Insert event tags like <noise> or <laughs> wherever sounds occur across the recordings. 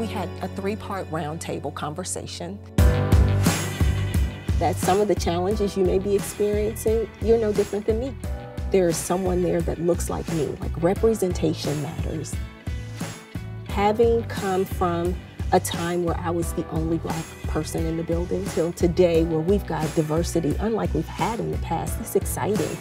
we had a three-part roundtable conversation. That some of the challenges you may be experiencing, you're no different than me. There's someone there that looks like me, like representation matters. Having come from a time where I was the only black person in the building till today where we've got diversity unlike we've had in the past, it's exciting.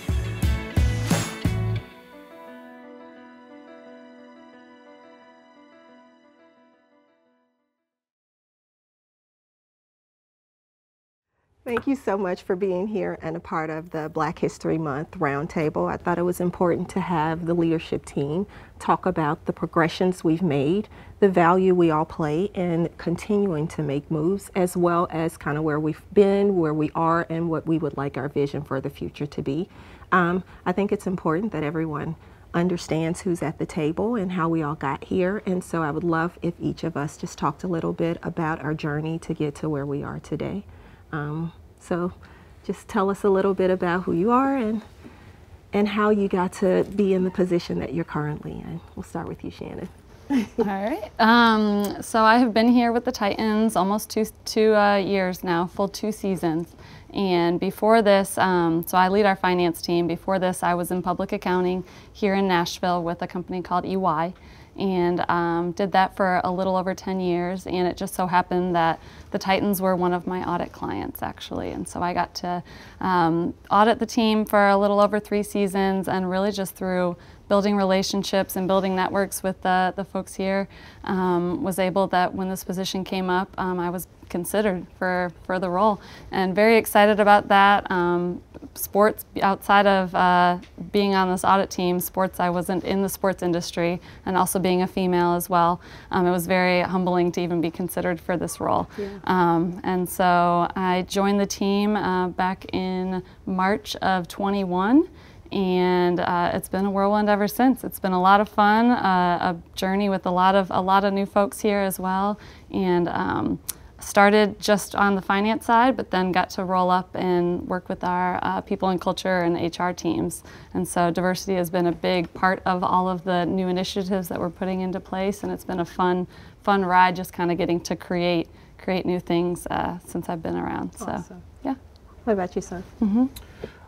Thank you so much for being here and a part of the Black History Month Roundtable. I thought it was important to have the leadership team talk about the progressions we've made, the value we all play in continuing to make moves, as well as kind of where we've been, where we are, and what we would like our vision for the future to be. Um, I think it's important that everyone understands who's at the table and how we all got here. And so I would love if each of us just talked a little bit about our journey to get to where we are today. Um, so just tell us a little bit about who you are and and how you got to be in the position that you're currently in. We'll start with you, Shannon. <laughs> All right. Um, so I have been here with the Titans almost two, two uh, years now, full two seasons. And before this, um, so I lead our finance team. Before this, I was in public accounting here in Nashville with a company called EY and um, did that for a little over 10 years. And it just so happened that the Titans were one of my audit clients, actually. And so I got to um, audit the team for a little over three seasons and really just through building relationships and building networks with the, the folks here, um, was able that when this position came up, um, I was considered for, for the role. And very excited about that. Um, sports, outside of uh, being on this audit team, sports, I wasn't in the sports industry, and also being a female as well. Um, it was very humbling to even be considered for this role. Yeah. Um, and so I joined the team uh, back in March of 21 and uh, it's been a whirlwind ever since. It's been a lot of fun, uh, a journey with a lot of a lot of new folks here as well, and um, started just on the finance side, but then got to roll up and work with our uh, people and culture and HR teams. And so diversity has been a big part of all of the new initiatives that we're putting into place, and it's been a fun, fun ride, just kind of getting to create create new things uh, since I've been around. Awesome. So, yeah. What about you, son? Mm -hmm.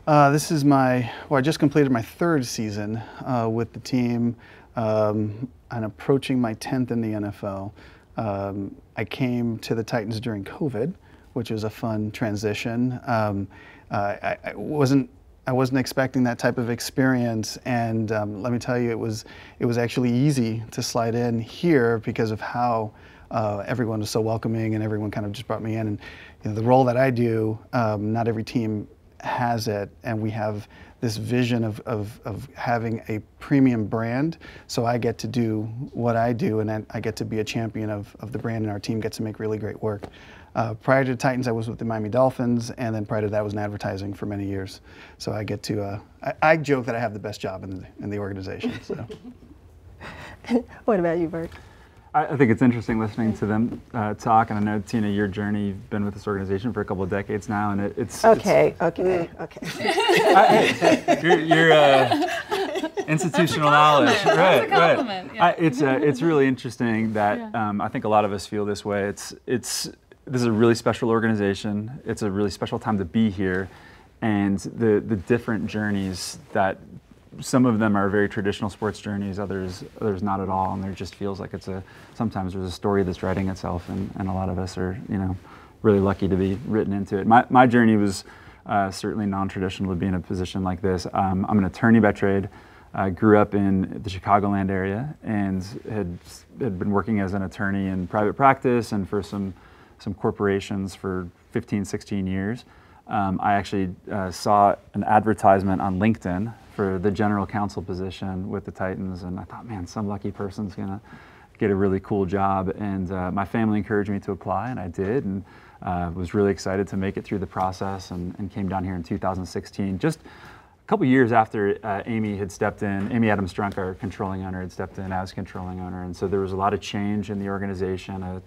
Uh, this is my, well, I just completed my third season uh, with the team um, and approaching my 10th in the NFL. Um, I came to the Titans during COVID, which was a fun transition. Um, uh, I, I, wasn't I wasn't expecting that type of experience, and um, let me tell you, it was it was actually easy to slide in here because of how uh, everyone was so welcoming, and everyone kind of just brought me in. And you know, the role that I do, um, not every team has it, and we have this vision of, of, of having a premium brand. So I get to do what I do, and I get to be a champion of, of the brand, and our team gets to make really great work. Uh, prior to Titans, I was with the Miami Dolphins, and then prior to that, I was in advertising for many years. So I get to, uh, I, I, joke that I have the best job in the, in the organization. So. <laughs> what about you, Burke? I think it's interesting listening to them uh, talk, and I know Tina, your journey, you've been with this organization for a couple of decades now, and it, it's okay, it's, okay, mm. okay. you're, you're uh, institutional knowledge, right? Right. Yeah. I, it's uh, it's really interesting that yeah. um, I think a lot of us feel this way. It's it's this is a really special organization. It's a really special time to be here, and the the different journeys that some of them are very traditional sports journeys, others others not at all, and there just feels like it's a sometimes there's a story that's writing itself, and, and a lot of us are you know really lucky to be written into it. My my journey was uh, certainly non-traditional to be in a position like this. Um, I'm an attorney by trade. I grew up in the Chicagoland area and had had been working as an attorney in private practice and for some some corporations for 15, 16 years. Um, I actually uh, saw an advertisement on LinkedIn for the general counsel position with the Titans, and I thought, man, some lucky person's gonna get a really cool job. And uh, my family encouraged me to apply, and I did, and uh, was really excited to make it through the process, and, and came down here in 2016. Just a couple years after uh, Amy had stepped in, Amy Adams Strunk, our controlling owner, had stepped in as controlling owner, and so there was a lot of change in the organization. Uh,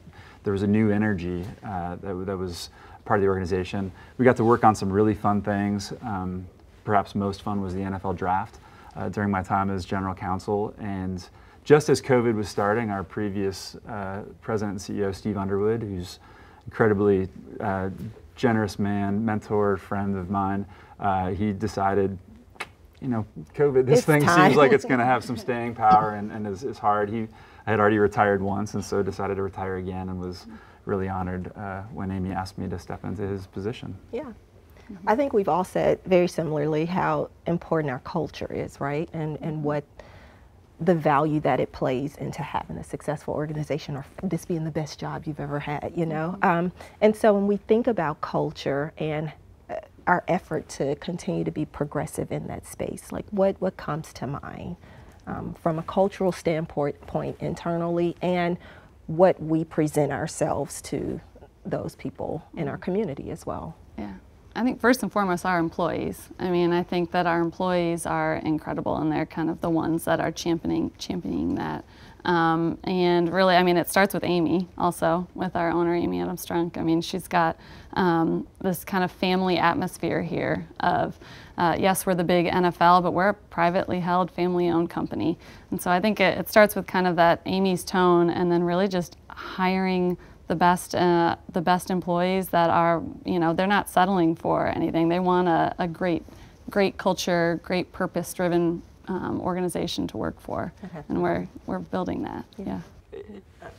there was a new energy uh, that, that was part of the organization. We got to work on some really fun things. Um, perhaps most fun was the NFL draft uh, during my time as general counsel. And just as COVID was starting, our previous uh, president and CEO, Steve Underwood, who's incredibly uh, generous man, mentor, friend of mine, uh, he decided, you know, COVID, this It's thing time. seems like it's going to have <laughs> some staying power and, and is, is hard. He I had already retired once, and so decided to retire again, and was really honored uh, when Amy asked me to step into his position. Yeah. I think we've all said very similarly how important our culture is, right? And and what the value that it plays into having a successful organization or this being the best job you've ever had, you know? Um, and so when we think about culture and uh, our effort to continue to be progressive in that space, like what, what comes to mind um, from a cultural standpoint point internally and what we present ourselves to those people in our community as well? Yeah. I think first and foremost, our employees. I mean, I think that our employees are incredible, and they're kind of the ones that are championing championing that. Um, and really, I mean, it starts with Amy, also with our owner, Amy Adams Strunk. I mean, she's got um, this kind of family atmosphere here. Of uh, yes, we're the big NFL, but we're a privately held, family-owned company. And so I think it, it starts with kind of that Amy's tone, and then really just hiring the best uh, the best employees that are you know they're not settling for anything. They want a, a great great culture great purpose driven um, organization to work for. And we're we're building that. Yeah.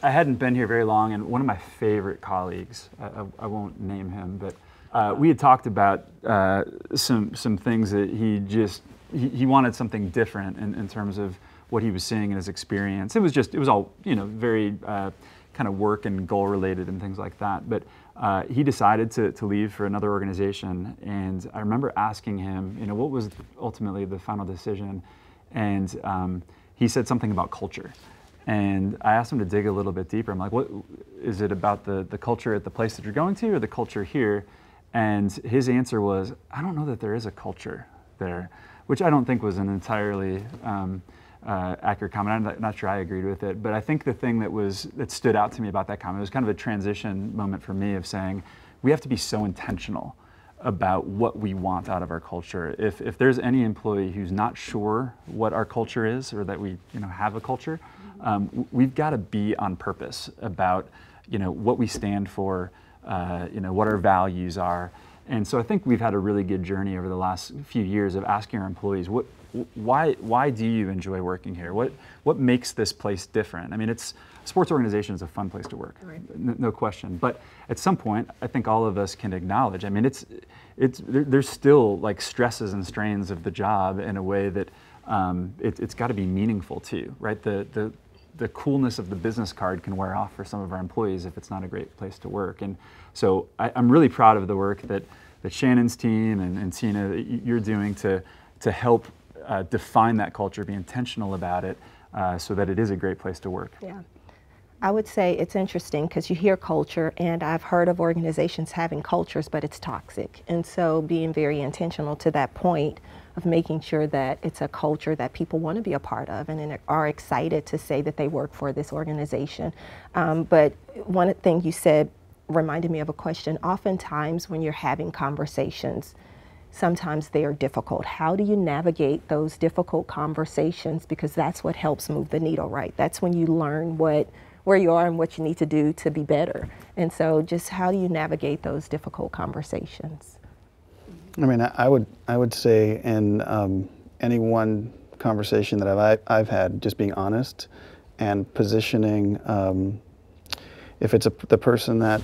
I hadn't been here very long, and one of my favorite colleagues, I, I, I won't name him, but uh, we had talked about uh, some some things that he just he, he wanted something different in, in terms of what he was seeing in his experience. It was just it was all you know very uh, kind of work and goal related and things like that. But uh, he decided to, to leave for another organization, and I remember asking him, you know, what was ultimately the final decision, and um, he said something about culture. And I asked him to dig a little bit deeper. I'm like, what is it about the, the culture at the place that you're going to or the culture here? And his answer was, I don't know that there is a culture there, which I don't think was an entirely um, uh, accurate comment. I'm not, sure I agreed with it, but I think the thing that was that stood out to me about that comment was kind of a transition moment for me of saying we have to be so intentional about what we want out of our culture. If, if there's any employee who's not sure what our culture is or that we you know have a culture, um, we've got to be on purpose about you know what we stand for, uh, you know what our values are. And so I think we've had a really good journey over the last few years of asking our employees what why why do you enjoy working here? What what makes this place different? I mean, it's sports organization is a fun place to work, Right. n- no question. But at some point, I think all of us can acknowledge. I mean, it's it's there, there's still like stresses and strains of the job in a way that um, it, it's got to be meaningful too, right? The the the coolness of the business card can wear off for some of our employees if it's not a great place to work. And so I, I'm really proud of the work that that Shannon's team and, and Tina that you're doing to to help uh, define that culture, be intentional about it, uh, so that it is a great place to work. Yeah. I would say it's interesting because you hear culture, and I've heard of organizations having cultures, but it's toxic. And so being very intentional to that point of making sure that it's a culture that people want to be a part of and are excited to say that they work for this organization. Um, but one thing you said reminded me of a question. Oftentimes, when you're having conversations, sometimes they are difficult. How do you navigate those difficult conversations? Because that's what helps move the needle, right? That's when you learn what where you are and what you need to do to be better. And so, just how do you navigate those difficult conversations? I mean, I would I would say in um, any one conversation that I've I've had, just being honest and positioning. Um, if it's a, the person that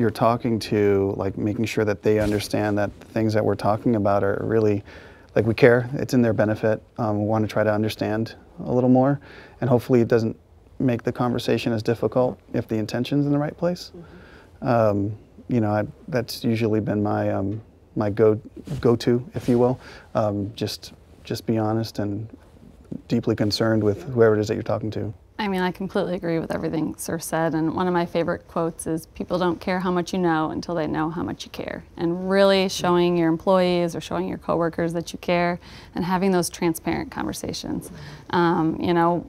you're talking to, like making sure that they understand that the things that we're talking about are really, like we care. It's in their benefit. Um, we want to try to understand a little more, and hopefully it doesn't make the conversation as difficult if the intention's in the right place. Um, you know, I, that's usually been my um, my go go to, if you will. Um, just just be honest and deeply concerned with whoever it is that you're talking to. I mean, I completely agree with everything Surf said. And one of my favorite quotes is People don't care how much you know until they know how much you care. And really showing your employees or showing your coworkers that you care and having those transparent conversations. Um, you know,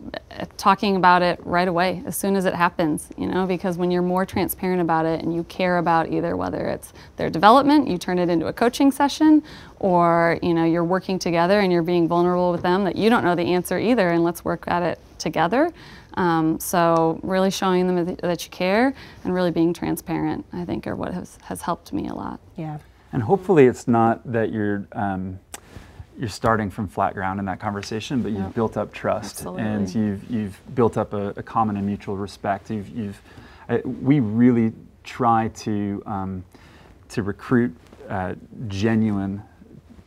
talking about it right away as soon as it happens, you know, because when you're more transparent about it and you care about either whether it's their development, you turn it into a coaching session, or you know you're working together and you're being vulnerable with them that you don't know the answer either and let's work at it together um, so really showing them that you care and really being transparent i think are what has, has helped me a lot yeah and hopefully it's not that you're um, you're starting from flat ground in that conversation, but you've yep. built up trust Absolutely. and you've you've built up a, a common and mutual respect. You've, you've uh, we really try to um, to recruit uh, genuine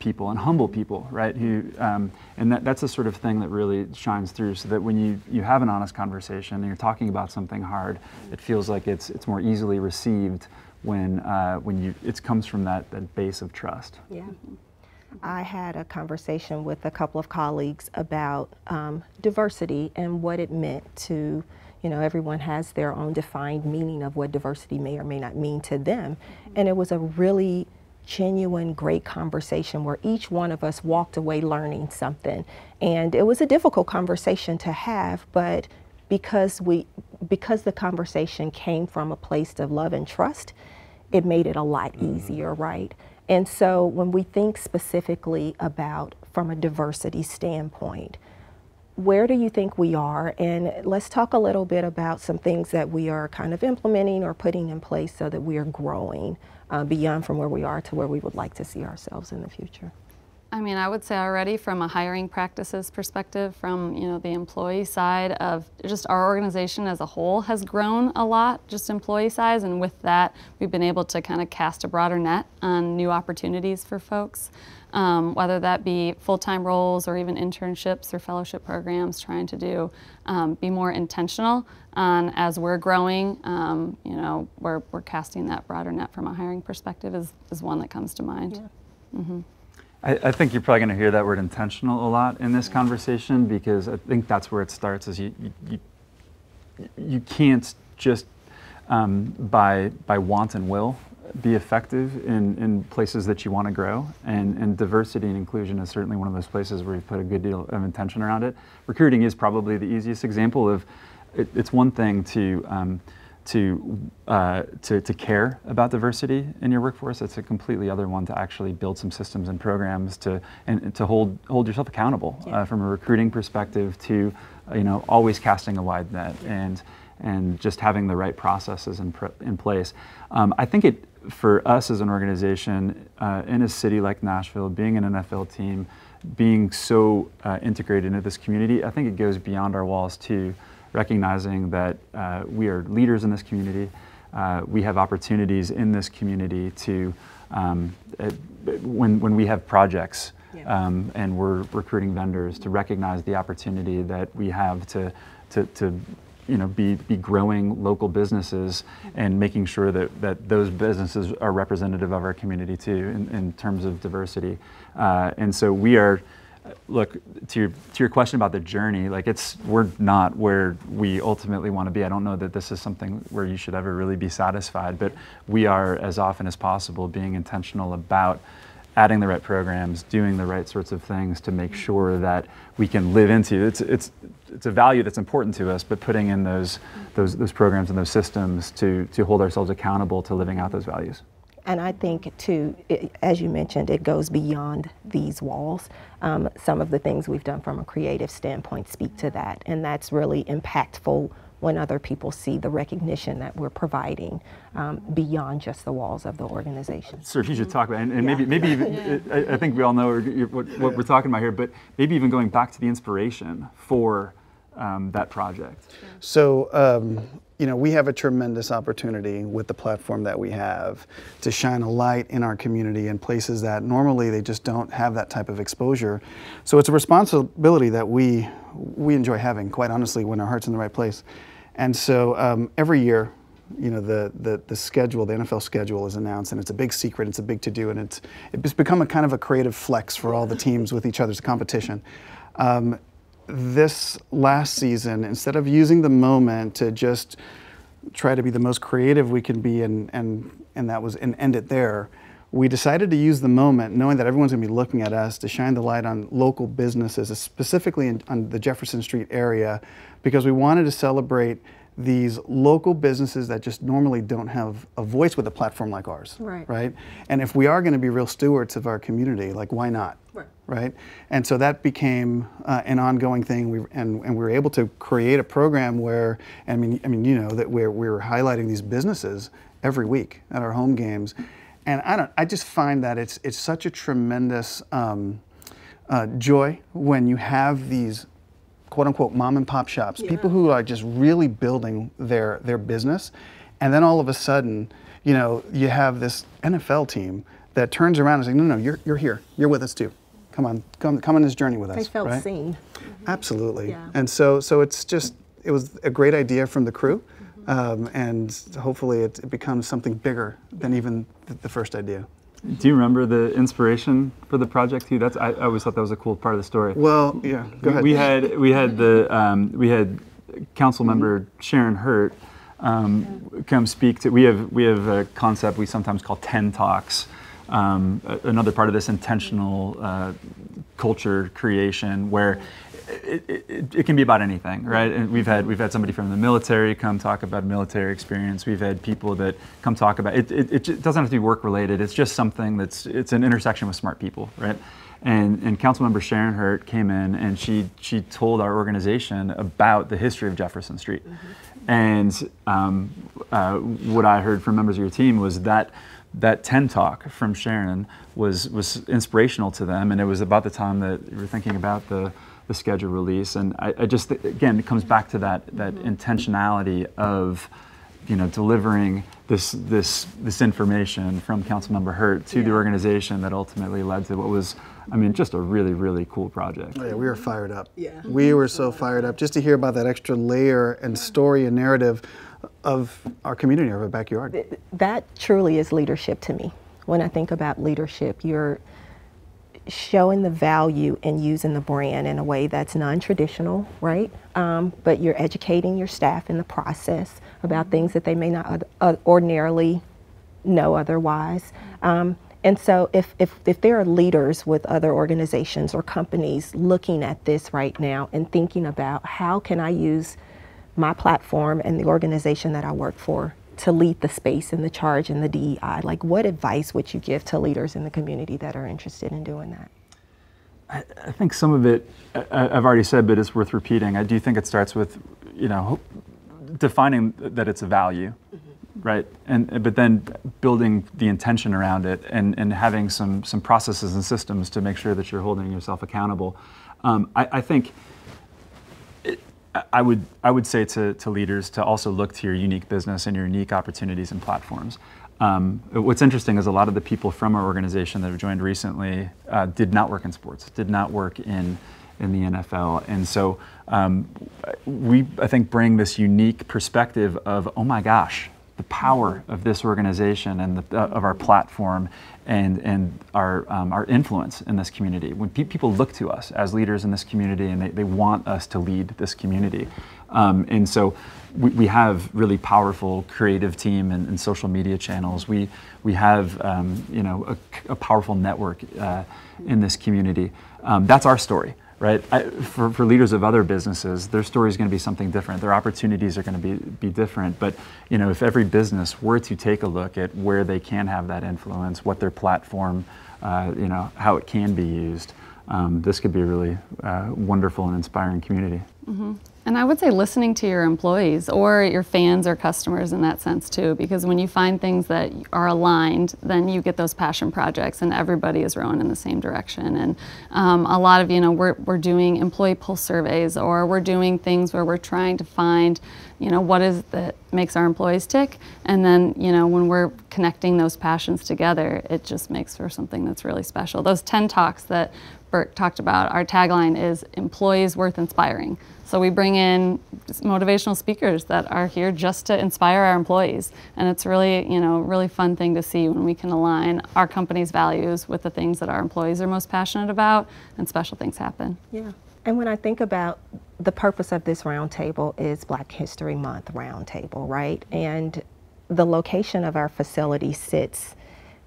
people and humble people, right? Who um, and that, that's the sort of thing that really shines through. So that when you you have an honest conversation and you're talking about something hard, it feels like it's it's more easily received when uh, when you it comes from that that base of trust. Yeah. I had a conversation with a couple of colleagues about um, diversity and what it meant to, you know, everyone has their own defined meaning of what diversity may or may not mean to them. And it was a really genuine, great conversation where each one of us walked away learning something. And it was a difficult conversation to have, but because we because the conversation came from a place of love and trust, it made it a lot mm-hmm. easier, right? And so when we think specifically about from a diversity standpoint, where do you think we are? And let's talk a little bit about some things that we are kind of implementing or putting in place so that we are growing uh, beyond from where we are to where we would like to see ourselves in the future. I mean, I would say already from a hiring practices perspective, from you know the employee side of just our organization as a whole has grown a lot, just employee size, and with that, we've been able to kind of cast a broader net on new opportunities for folks, um, whether that be full-time roles or even internships or fellowship programs, trying to do um, be more intentional on as we're growing. Um, you know, we're we're casting that broader net from a hiring perspective is is one that comes to mind. Yeah. Mm-hmm. I, I think you're probably going to hear that word intentional a lot in this conversation because I think that's where it starts. Is you you, you, you can't just um, by by want and will be effective in, in places that you want to grow. And, and diversity and inclusion is certainly one of those places where you've put a good deal of intention around it. Recruiting is probably the easiest example of it, it's one thing to um, to, uh, to, to care about diversity in your workforce. It's a completely other one to actually build some systems and programs to, and, to hold, hold yourself accountable yeah. uh, from a recruiting perspective to, you know, always casting a wide net and, and just having the right processes in, pr- in place. Um, I think it, for us as an organization uh, in a city like Nashville, being an NFL team, being so uh, integrated into this community, I think it goes beyond our walls too recognizing that uh, we are leaders in this community. Uh, we have opportunities in this community to, um, uh, when, when we have projects yeah. um, and we're recruiting vendors, to recognize the opportunity that we have to, to, to you know, be, be growing local businesses and making sure that, that those businesses are representative of our community too in, in terms of diversity. Uh, and so we are look to your to your question about the journey like it's we're not where we ultimately want to be i don't know that this is something where you should ever really be satisfied but we are as often as possible being intentional about adding the right programs doing the right sorts of things to make sure that we can live into it's it's it's a value that's important to us but putting in those those those programs and those systems to to hold ourselves accountable to living out those values and I think, too, it, as you mentioned, it goes beyond these walls. Um, some of the things we've done from a creative standpoint speak to that, and that's really impactful when other people see the recognition that we're providing um, beyond just the walls of the organization. Surf, if you should talk about, and, and yeah. maybe, maybe even, yeah. I, I, think we all know what, what we're talking about here, but maybe even going back to the inspiration for um, that project. So, um, you know, we have a tremendous opportunity with the platform that we have to shine a light in our community in places that normally they just don't have that type of exposure. So it's a responsibility that we we enjoy having, quite honestly, when our heart's in the right place. And so um, every year, you know, the, the, the schedule, the NFL schedule is announced, and it's a big secret, it's a big to-do, and it's, it's become a kind of a creative flex for all the teams with each other's competition. Um, this last season, instead of using the moment to just try to be the most creative we can be and, and, and that was and end it there, we decided to use the moment, knowing that everyone's going to be looking at us, to shine the light on local businesses, specifically in, on the Jefferson Street area, because we wanted to celebrate these local businesses that just normally don't have a voice with a platform like ours. Right. Right. And if we are going to be real stewards of our community, like why not? Right. Right. And so that became uh, an ongoing thing. We and, and we were able to create a program where I mean I mean you know that we're we were highlighting these businesses every week at our home games, and I don't I just find that it's it's such a tremendous um, uh, joy when you have these quote unquote mom and pop shops, Yeah. people who are just really building their their business, and then all of a sudden, you know, you have this NFL team that turns around and says, no, no, you're you're here, you're with us too. Come on, come come on this journey with us. They felt right? seen. Absolutely. Yeah. And so so it's just it was a great idea from the crew. Um, and hopefully it, it becomes something bigger than even the, the first idea. Do you remember the inspiration for the project too? That's I, I always thought that was a cool part of the story. Well, yeah, go ahead. We had we had the um, we had council member Sharon Hurt um, come speak to. We have we have a concept we sometimes call ten talks. Um, another part of this intentional uh, culture creation where. It, it, it- can be about anything, right? And we've had we've had somebody from the military come talk about military experience. We've had people that come talk about it. It, it, doesn't have to be work related. It's just something that's it's an intersection with smart people, right? And, and Councilmember Sharon Hurt came in and she, she told our organization about the history of Jefferson Street. And um, uh, what I heard from members of your team was that that 10 talk from Sharon was, was inspirational to them. And it was about the time that you were thinking about the, the schedule release. And I, I just, again, it comes back to that, that mm-hmm. intentionality of you know, delivering this this this information from Councilmember Hurt to the organization that ultimately led to what was, I mean, just a really really cool project. Oh, yeah, we were fired up. Yeah. We were so fired up just to hear about that extra layer and story and narrative of our community, of our backyard. that truly is leadership to me. When I think about leadership, you're showing the value and using the brand in a way that's non-traditional, right? Um, but you're educating your staff in the process about things that they may not uh, ordinarily know otherwise. Um, and so if, if, if there are leaders with other organizations or companies looking at this right now and thinking about how can I use my platform and the organization that I work for to lead the space and the charge and the DEI, like what advice would you give to leaders in the community that are interested in doing that? I think some of it I, I've already said, but it's worth repeating. I do think it starts with, you know, defining that it's a value, right? And but then building the intention around it and, and having some some processes and systems to make sure that you're holding yourself accountable. Um, I, I think I would I would say to, to leaders to also look to your unique business and your unique opportunities and platforms. Um, what's interesting is a lot of the people from our organization that have joined recently uh, did not work in sports, did not work in in the NFL, and so um, we I think bring this unique perspective of oh my gosh, the power of this organization and the, uh, of our platform and and our um, our influence in this community. When pe- people look to us as leaders in this community and they, they want us to lead this community, um, and so we, we have really powerful creative team and, and social media channels. We we have um, you know a, a powerful network uh, in this community. Um, that's our story right? I, for, for leaders of other businesses, their story is going to be something different. Their opportunities are going to be, be different. But you know, if every business were to take a look at where they can have that influence, what their platform, uh, you know, how it can be used, um, this could be a really uh, wonderful and inspiring community. And I would say listening to your employees or your fans or customers in that sense too, because when you find things that are aligned, then you get those passion projects and everybody is rowing in the same direction. And um, a lot of, you know, we're, we're doing employee pulse surveys or we're doing things where we're trying to find, you know, what is that makes our employees tick. And then, you know, when we're connecting those passions together, it just makes for something that's really special. Those 10 talks that Talked about, our tagline is employees worth inspiring. So we bring in motivational speakers that are here just to inspire our employees, and it's really, you know, really fun thing to see when we can align our company's values with the things that our employees are most passionate about, and special things happen. Yeah. And when I think about the purpose of this roundtable is Black History Month roundtable, right? And the location of our facility sits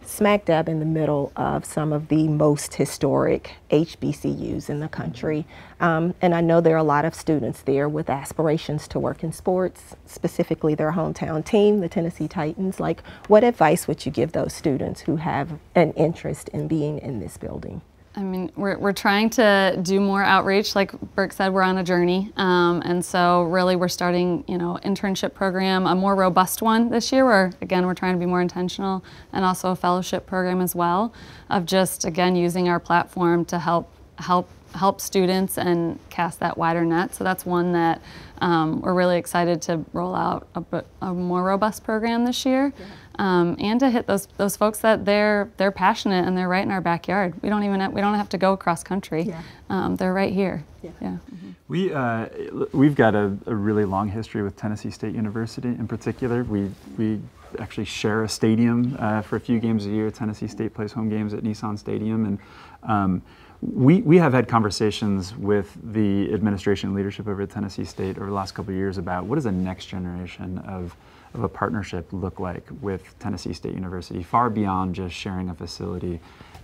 smack dab in the middle of some of the most historic HBCUs in the country. Um, and I know there are a lot of students there with aspirations to work in sports, specifically their hometown team, the Tennessee Titans. Like, what advice would you give those students who have an interest in being in this building? I mean, we're, we're trying to do more outreach. Like Burke said, we're on a journey. Um, and so really we're starting, you know, internship program, a more robust one this year where, again, we're trying to be more intentional and also a fellowship program as well of just, again, using our platform to help, help, help students and cast that wider net. So that's one that um, we're really excited to roll out a, a more robust program this year. Yeah um, and to hit those those folks that they're they're passionate and they're right in our backyard. We don't even have, we don't have to go across country. Yeah. Um, they're right here. Yeah. yeah. Mm-hmm. We uh, we've got a, a, really long history with Tennessee State University in particular. We we actually share a stadium uh, for a few games a year. Tennessee State plays home games at Nissan Stadium and. Um, we, we have had conversations with the administration leadership over at Tennessee State over the last couple of years about what does the next generation of of a partnership look like with Tennessee State University, far beyond just sharing a facility?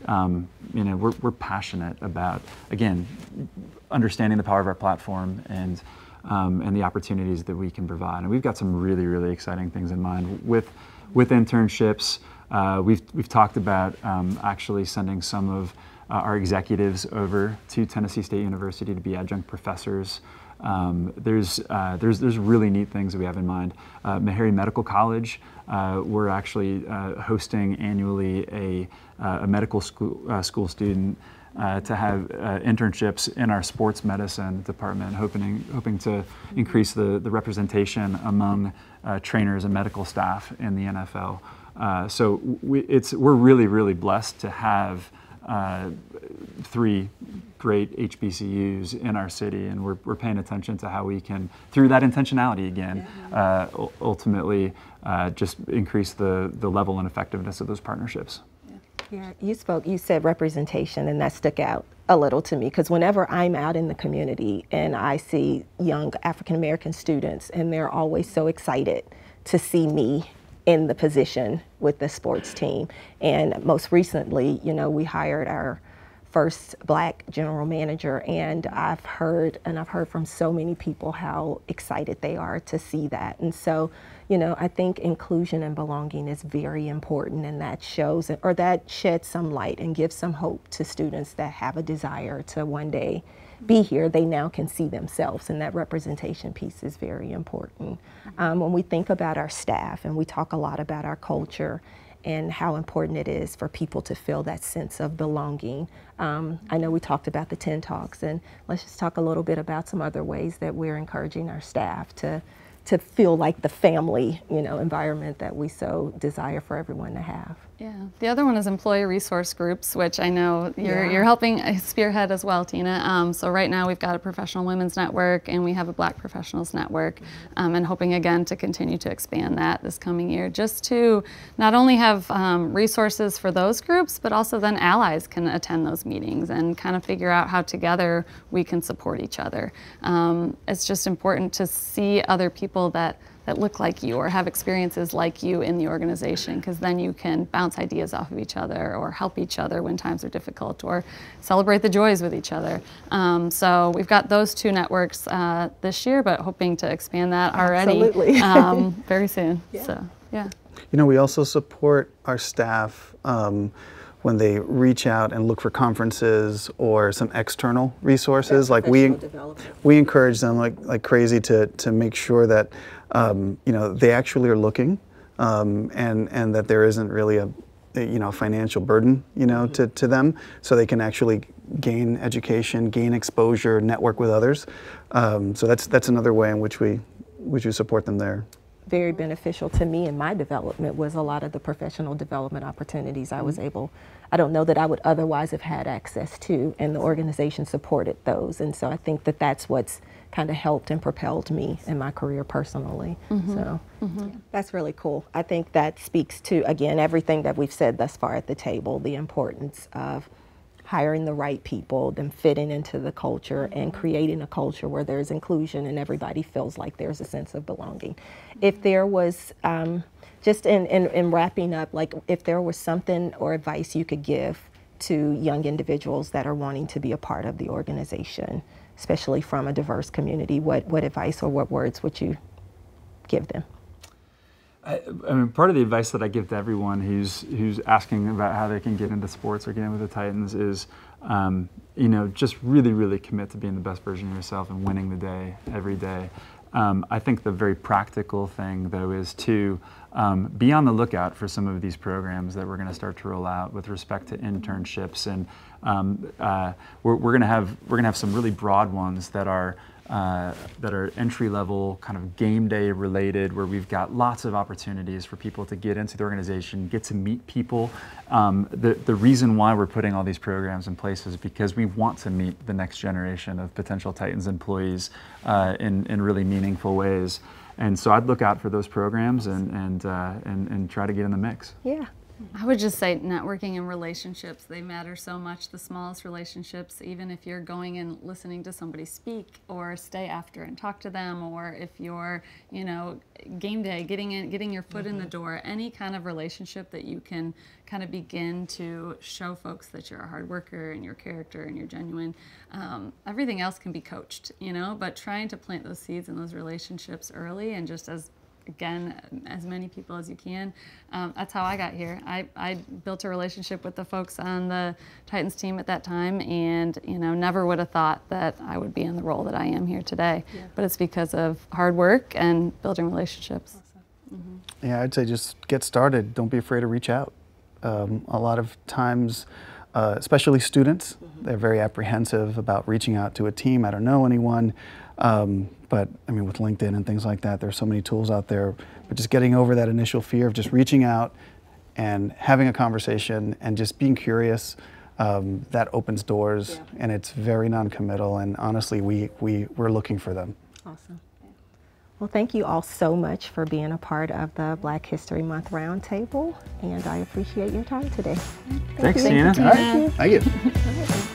Um, you know, we're, we're passionate about, again, understanding the power of our platform and, um, and the opportunities that we can provide. And we've got some really, really exciting things in mind with, with internships. Uh, we've, we've talked about um, actually sending some of uh, our executives over to Tennessee State University to be adjunct professors. Um, there's, uh, there's, there's really neat things that we have in mind. Uh, Meharry Medical College, uh, we're actually uh, hosting annually a, uh, a medical school, uh, school student to have internships in our sports medicine department, hoping, hoping to increase the, the representation among trainers and medical staff in the NFL. so we, it's, we're really, really blessed to have three great HBCUs in our city, and we're, we're paying attention to how we can, through that intentionality again, uh, ultimately uh, just increase the, the level and effectiveness of those partnerships. Yeah, you spoke, you said representation, and that stuck out a little to me because whenever I'm out in the community and I see young African American students, and they're always so excited to see me in the position with the sports team. And most recently, you know, we hired our first black general manager and I've heard and I've heard from so many people how excited they are to see that and so you know I think inclusion and belonging is very important and that shows or that sheds some light and gives some hope to students that have a desire to one day be here they now can see themselves and that representation piece is very important um, when we think about our staff and we talk a lot about our culture and how important it is for people to feel that sense of belonging. Um, I know we talked about the 10 talks, and let's just talk a little bit about some other ways that we're encouraging our staff to, to feel like the family, you know, environment that we so desire for everyone to have. Yeah, the other one is employee resource groups, which I know you're, yeah. you're helping spearhead as well, Tina. Um, so right now we've got a professional women's network and we have a black professionals network um, and hoping again to continue to expand that this coming year just to not only have um, resources for those groups, but also then allies can attend those meetings and kind of figure out how together we can support each other. Um, it's just important to see other people that that look like you or have experiences like you in the organization because then you can bounce ideas off of each other or help each other when times are difficult or celebrate the joys with each other. Um, so we've got those two networks uh, this year, but hoping to expand that already um, <laughs> very soon. Yeah. So, yeah. You know, we also support our staff. Um, when they reach out and look for conferences or some external resources, like we we encourage them like like crazy to to make sure that um, you know they actually are looking, um, and and that there isn't really a you know financial burden you know to, to them, so they can actually gain education, gain exposure, network with others. Um, so that's that's another way in which we which we support them there very beneficial to me in my development was a lot of the professional development opportunities I was mm-hmm. able, I don't know that I would otherwise have had access to, and the organization supported those. And so I think that that's what's kind of helped and propelled me in my career personally. Mm-hmm. So mm-hmm. Yeah, that's really cool. I think that speaks to, again, everything that we've said thus far at the table the importance of hiring the right people, them fitting into the culture, and creating a culture where there's inclusion and everybody feels like there's a sense of belonging. If there was um, just in, in, in wrapping up, like if there was something or advice you could give to young individuals that are wanting to be a part of the organization, especially from a diverse community, what, what advice or what words would you give them? I, I, mean, part of the advice that I give to everyone who's who's asking about how they can get into sports or get in with the Titans is, um, you know, just really, really commit to being the best version of yourself and winning the day every day. Um, I think the very practical thing, though, is to um, be on the lookout for some of these programs that we're going to start to roll out with respect to internships, and um, uh, we're, we're going to have we're going to have some really broad ones that are uh, that are entry level, kind of game day related, where we've got lots of opportunities for people to get into the organization, get to meet people. Um, the, the reason why we're putting all these programs in place is because we want to meet the next generation of potential Titans employees uh, in, in really meaningful ways. And so I'd look out for those programs and, and, uh, and, and try to get in the mix. Yeah. I would just say networking and relationships, they matter so much. The smallest relationships, even if you're going and listening to somebody speak or stay after and talk to them, or if you're, you know, game day, getting in, getting your foot mm-hmm. in the mm-hmm. door, any kind of relationship that you can kind of begin to show folks that you're a hard worker and your character and you're genuine. Um, everything else can be coached, you know, but trying to plant those seeds in those relationships early and just as again as many people as you can. Um, that's how I got here. I, I built a relationship with the folks on the Titans team at that time, and you know never would have thought that I would be in the role that I am here today. Yeah. But it's because of hard work and building relationships. Awesome. Mm-hmm. Yeah, I'd say just get started. Don't be afraid to reach out. Um, a lot of times. Uh, especially students, mm-hmm. they're very apprehensive about reaching out to a team. I don't know anyone. Um, but I mean, with LinkedIn and things like that, there's so many tools out there. But just getting over that initial fear of just reaching out and having a conversation and just being curious, um, that opens doors yeah. and it's very non-committal. And honestly, we, we, we're looking for them. Awesome. Well, thank you all so much for being a part of the Black History Month Roundtable, and I appreciate your time today. Thank Thanks, you. Sienna. Thank you. Thank you. <laughs>